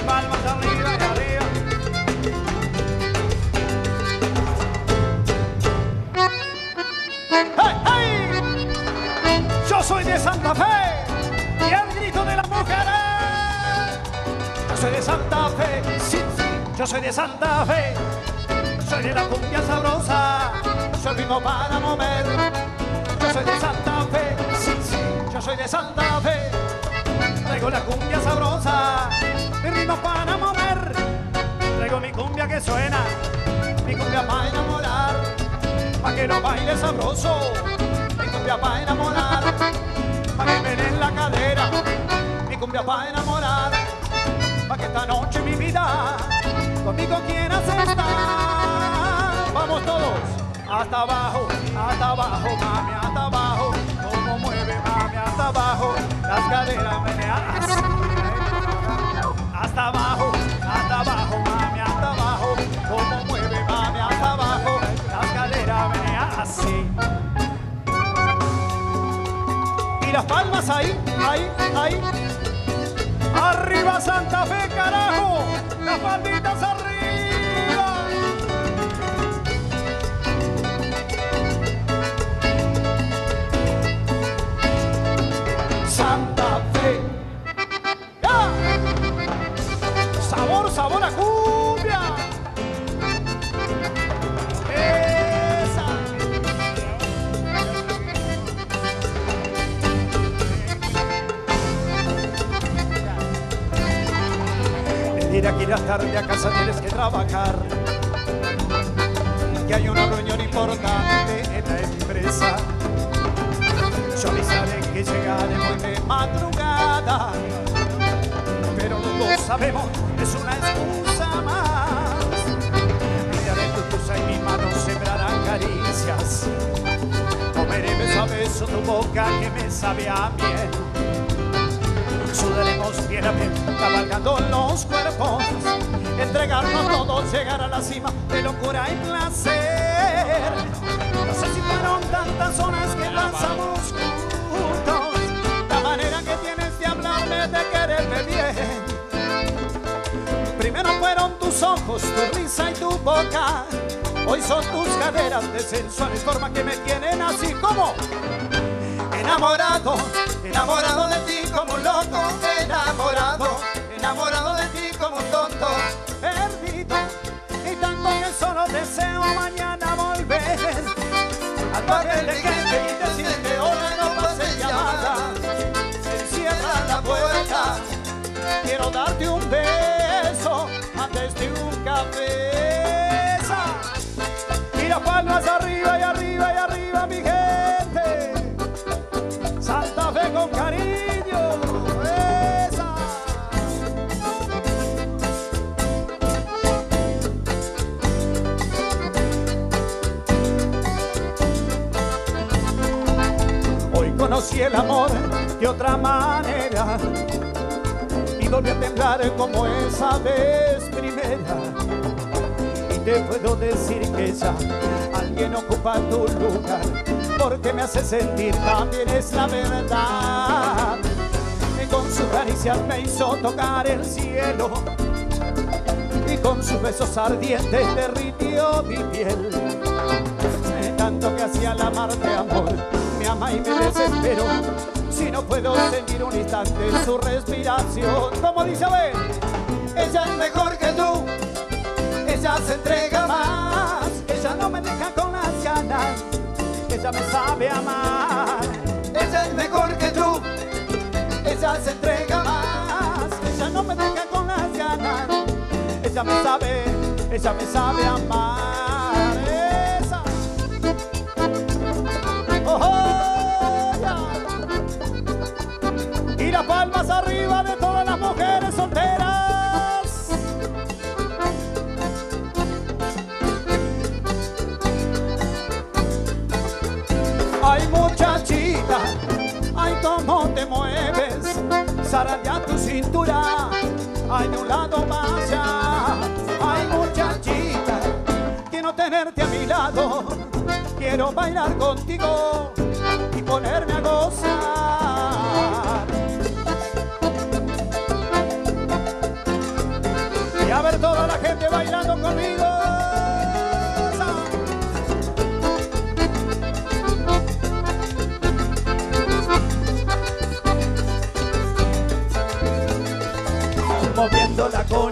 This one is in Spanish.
palmas arriba arriba. ¡Hey, hey! Yo soy de Santa Fe y el grito de las mujeres. Yo soy de Santa Fe, sí, sí, yo soy de Santa Fe. Soy de la cumbia sabrosa, soy el ritmo para mover. Suena, mi cumbia para enamorar, pa' que no baile sabroso, mi cumbia para enamorar, pa' que me den la cadera, mi cumbia para enamorar, pa' que esta noche mi vida conmigo quieras estar. Vamos todos, hasta abajo, hasta abajo, mami, hasta abajo, como mueve mami, hasta abajo, las caderas meneadas. Palmas ahí, ahí, ahí. Arriba Santa Fe, carajo. Las palmitas arriba. Mira que irás tarde a casa tienes que trabajar. Que hay una reunión importante en la empresa. Yo avisaré que llegaremos de madrugada. Pero los dos sabemos es una excusa más. Miraré tu tusa y mi mano sembrarán caricias. Comeré beso a beso tu boca que me sabe a miel. Piel, cabalgando los cuerpos. Entregarnos todos, llegar a la cima de locura y placer. No sé si fueron tantas horas que pasamos juntos. La manera que tienes de hablarme, de quererme bien. Primero fueron tus ojos, tu risa y tu boca. Hoy son tus caderas de sensuales forma que me tienen así como enamorado, enamorado de ti como loco, enamorado de ti como un tonto, perdido y tanto que solo deseo conocí el amor de otra manera y volví a temblar como esa vez primera. Y te puedo decir que ya alguien ocupa tu lugar porque me hace sentir también es la verdad. Y con sus caricias me hizo tocar el cielo y con sus besos ardientes derritió mi piel. Tanto que hacía la mar de amor, me ama y me desespero. Si no puedo sentir un instante su respiración, como dice Abel, ella es mejor que tú, ella se entrega más, ella no me deja con las ganas, ella me sabe amar. Ella es mejor que tú, ella se entrega más, ella no me deja con las ganas, ella me sabe, ella me sabe amar. Las palmas arriba de todas las mujeres solteras. Ay muchachita, ay cómo te mueves, zarandea tu cintura, ay de un lado más allá. Ay muchachita, quiero tenerte a mi lado, quiero bailar contigo y ponerme a gozar. bailando conmigo. Moviendo la cola